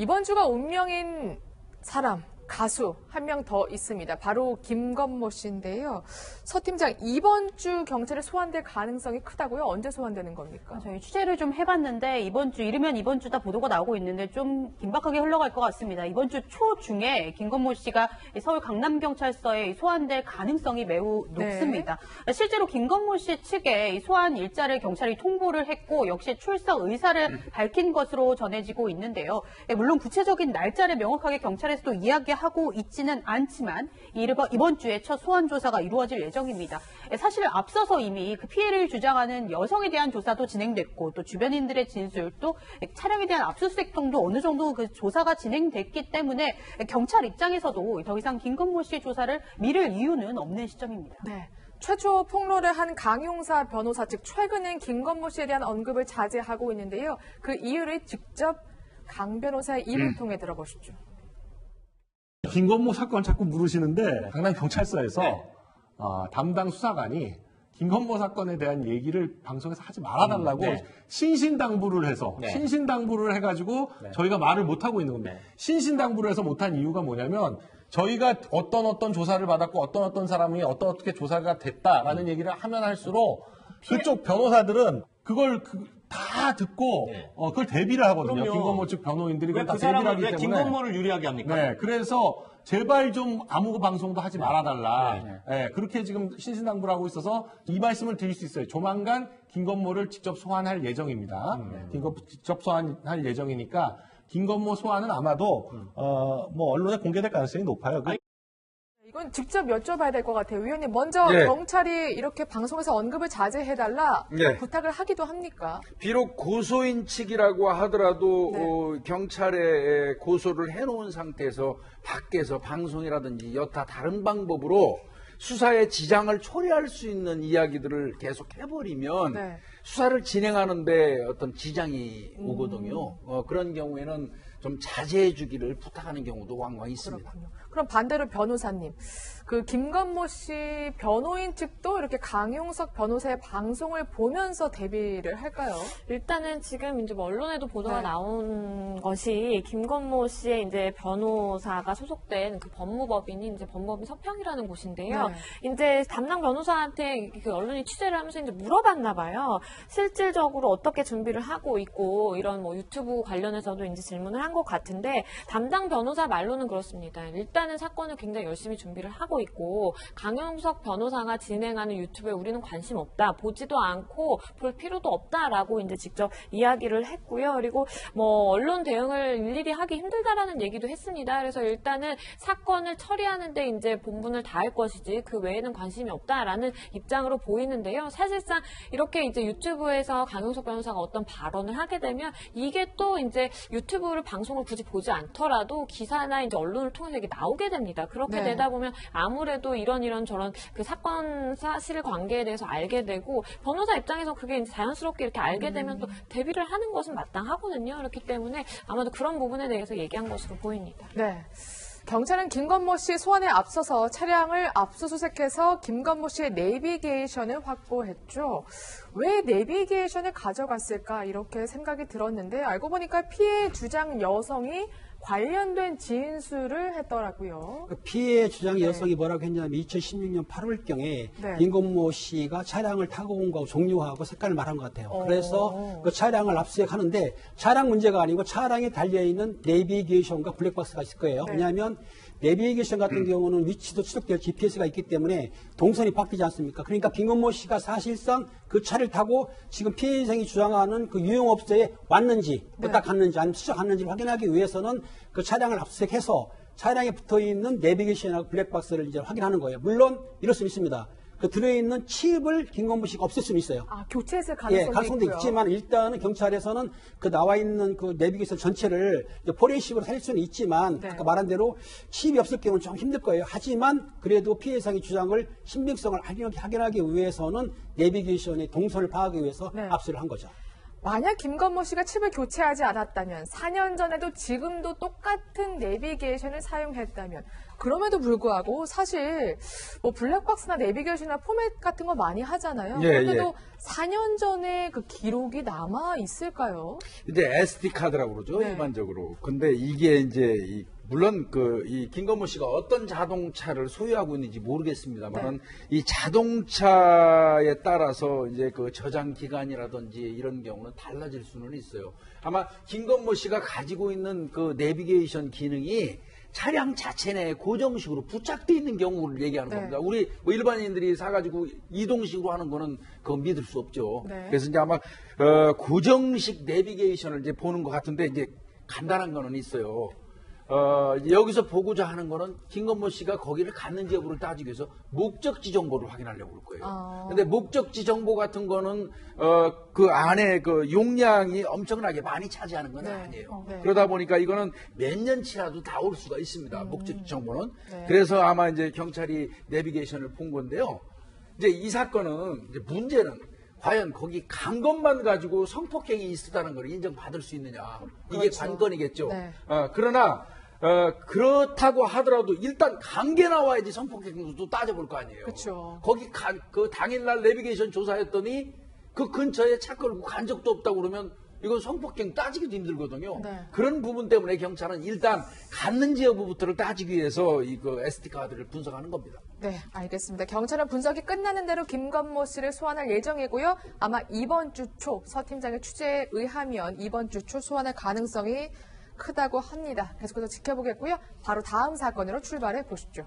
이번 주가 운명인 사람, 가수 한 명 더 있습니다. 바로 김건모 씨인데요. 서 팀장, 이번 주 경찰에 소환될 가능성이 크다고요? 언제 소환되는 겁니까? 저희 취재를 좀 해봤는데 이번 주 이르면 이번 주 다 보도가 나오고 있는데 좀 긴박하게 흘러갈 것 같습니다. 이번 주 초중에 김건모 씨가 서울 강남경찰서에 소환될 가능성이 매우 네. 높습니다. 실제로 김건모 씨 측에 이 소환 일자를 경찰이 통보를 했고 역시 출석 의사를 밝힌 것으로 전해지고 있는데요. 예, 물론 구체적인 날짜를 명확하게 경찰에서도 이야기 하고 있지는 않지만 이르바- 이번 주에 첫 소환 조사가 이루어질 예정입니다. 예, 사실 앞서서 이미 그 피해를 주장하는 여성에 대한 조사도 진행됐고 또 주변인들의 진술 또 차량에 대한 압수수색 등도 어느 정도 그 조사가 진행됐기 때문에 경찰 입장에서도 더 이상 김건모 씨의 조사를 미룰 이유는 없는 시점입니다. 네. 최초 폭로를 한 강용사 변호사 측 최근엔 김건모 씨에 대한 언급을 자제하고 있는데요. 그 이유를 직접 강 변호사의 입을 통해 들어보시죠. 김건모 사건 자꾸 물으시는데 강남 경찰서에서 어, 담당 수사관이 김건모 사건에 대한 얘기를 방송에서 하지 말아달라고 음, 네. 신신당부를 해서 네. 신신당부를 해가지고 저희가 말을 못 하고 있는 겁니다. 네. 신신당부를 해서 못한 이유가 뭐냐면 저희가 어떤 어떤 조사를 받았고 어떤 어떤 사람이 어떤 어떻게 조사가 됐다라는 얘기를 하면 할수록 그쪽 변호사들은 그걸 그- 다 듣고 네. 어, 그걸 대비를 하거든요. 그럼요. 김건모 측 변호인들이 왜 그걸 다 그 대비를 하기 왜 때문에 김건모를 유리하게 합니까? 네, 그래서 제발 좀 아무 방송도 하지 말아달라. 네. 네, 그렇게 지금 신신당부를 하고 있어서 이 말씀을 드릴 수 있어요. 조만간 김건모를 직접 소환할 예정입니다. 음. 김건 직접 소환할 예정이니까 김건모 소환은 아마도 어, 뭐 언론에 공개될 가능성이 높아요. 그- 이건 직접 여쭤봐야 될 것 같아요. 위원님, 먼저 예. 경찰이 이렇게 방송에서 언급을 자제해달라 예. 부탁을 하기도 합니까? 비록 고소인 측이라고 하더라도 네. 어, 경찰에 고소를 해놓은 상태에서 밖에서 방송이라든지 여타 다른 방법으로 수사에 지장을 초래할 수 있는 이야기들을 계속 해버리면 네. 수사를 진행하는데 어떤 지장이 음. 오거든요. 어, 그런 경우에는 좀 자제해 주기를 부탁하는 경우도 왕왕 있습니다. 그렇군요. 그럼 반대로 변호사님, 그 김건모 씨 변호인 측도 이렇게 강용석 변호사의 방송을 보면서 대비를 할까요? 일단은 지금 이제 뭐 언론에도 보도가 네. 나온 것이 김건모 씨의 이제 변호사가 소속된 그 법무법인이 이제 법무법인 서평이라는 곳인데요. 네. 이제 담당 변호사한테 그 언론이 취재를 하면서 이제 물어봤나 봐요. 실질적으로 어떻게 준비를 하고 있고 이런 뭐 유튜브 관련해서도 이제 질문을 한것 같은데 담당 변호사 말로는 그렇습니다. 일단은 사건을 굉장히 열심히 준비를 하고 있고 강용석 변호사가 진행하는 유튜브에 우리는 관심 없다. 보지도 않고 볼 필요도 없다라고 이제 직접 이야기를 했고요. 그리고 뭐 언론 대응을 일일이 하기 힘들다라는 얘기도 했습니다. 그래서 일단은 사건을 처리하는데 이제 본분을 다할 것이지 그 외에는 관심이 없다라는 입장으로 보이는데요. 사실상 이렇게 이제 유튜브에서 강용석 변호사가 어떤 발언을 하게 되면 이게 또 이제 유튜브를 방 송을 굳이 보지 않더라도 기사나 이제 언론을 통해서 이게 나오게 됩니다. 그렇게 네. 되다 보면 아무래도 이런 이런 저런 그 사건 사실 관계에 대해서 알게 되고 변호사 입장에서 그게 이제 자연스럽게 이렇게 알게 되면 또 대비를 하는 것은 마땅하거든요. 그렇기 때문에 아마도 그런 부분에 대해서 얘기한 것으로 보입니다. 네. 경찰은 김건모 씨 소환에 앞서서 차량을 압수수색해서 김건모 씨의 내비게이션을 확보했죠. 왜 내비게이션을 가져갔을까 이렇게 생각이 들었는데 알고 보니까 피해 주장 여성이 관련된 진술을 했더라고요. 그 피해 주장 네. 여성이 뭐라고 했냐면 2016년 8월경에 네. 김건모 씨가 차량을 타고 온 거하고 종류하고 색깔을 말한 것 같아요. 어. 그래서 그 차량을 압수수색하는데 차량 문제가 아니고 차량에 달려있는 내비게이션과 블랙박스가 있을 거예요. 네. 왜냐하면 내비게이션 같은 경우는 위치도 추적될 GPS가 있기 때문에 동선이 바뀌지 않습니까? 그러니까 김건모 씨가 사실상 그 차를 타고 지금 피해생이 주장하는 그 유용업소에 왔는지 어디다 갔는지 아니면 추적했는지를 확인하기 위해서는 그 차량을 압수수색해서 차량에 붙어 있는 내비게이션하고 블랙박스를 이제 확인하는 거예요. 물론 이럴 수 있습니다. 그 들어있는 칩을 김건모 씨가 없앨 수는 있어요. 아, 교체했을 예, 가능성도 가능성도 있고요. 있지만 일단은 경찰에서는 그 나와 있는 그 내비게이션 전체를 포렌식으로 살릴 수는 있지만 네. 아까 말한 대로 칩이 없을 경우는 좀 힘들 거예요. 하지만 그래도 피해 상의 주장을 신빙성을 확인하기, 확인하기 위해서는 내비게이션의 동선을 파악하기 위해서 네. 압수를 한 거죠. 만약 김건모 씨가 칩을 교체하지 않았다면 4년 전에도 지금도 똑같은 내비게이션을 사용했다면 그럼에도 불구하고 사실 뭐 블랙박스나 내비게이션이나 포맷 같은 거 많이 하잖아요. 예, 그런데도 4년 전에 그 기록이 남아 있을까요? 이제 SD 카드라고 그러죠 네. 일반적으로. 근데 이게 이제 이- 물론 그 이 김건모 씨가 어떤 자동차를 소유하고 있는지 모르겠습니다만 네. 이 자동차에 따라서 이제 그 저장 기간이라든지 이런 경우는 달라질 수는 있어요. 아마 김건모 씨가 가지고 있는 그 내비게이션 기능이 차량 자체 내에 고정식으로 부착돼 있는 경우를 얘기하는 네. 겁니다. 우리 뭐 일반인들이 사가지고 이동식으로 하는 거는 그거 믿을 수 없죠. 네. 그래서 이제 아마 어, 고정식 내비게이션을 이제 보는 것 같은데 이제 간단한 거는 있어요. 어, 여기서 보고자 하는 거는 김건모 씨가 거기를 갔는지 여부를 따지기 위해서 목적지 정보를 확인하려고 할 거예요. 아. 근데 목적지 정보 같은 거는 어, 그 안에 그 용량이 엄청나게 많이 차지하는 건 네. 아니에요. 어, 네. 그러다 보니까 이거는 몇 년치라도 다 올 수가 있습니다. 목적지 정보는. 음. 네. 그래서 아마 이제 경찰이 내비게이션을 본 건데요. 이제 이 사건은 이제 문제는 과연 거기 간 것만 가지고 성폭행이 있었다는 걸 인정받을 수 있느냐. 이게 그렇죠. 관건이겠죠. 네. 어, 그러나 어, 그렇다고 하더라도 일단 관계 나와야지 성폭행도 따져볼 거 아니에요. 그쵸. 거기 간, 그 당일날 내비게이션 조사했더니 그 근처에 차 끌고 간 적도 없다고 그러면 이건 성폭행 따지기도 힘들거든요. 네. 그런 부분 때문에 경찰은 일단 갔는지 여부부터를 따지기 위해서 이그 SD 카드를 분석하는 겁니다. 네, 알겠습니다. 경찰은 분석이 끝나는 대로 김건모 씨를 소환할 예정이고요. 아마 이번 주 초 서 팀장의 취재에 의하면 이번 주 초 소환할 가능성이 크다고 합니다. 계속해서 지켜보겠고요. 바로 다음 사건으로 출발해 보시죠.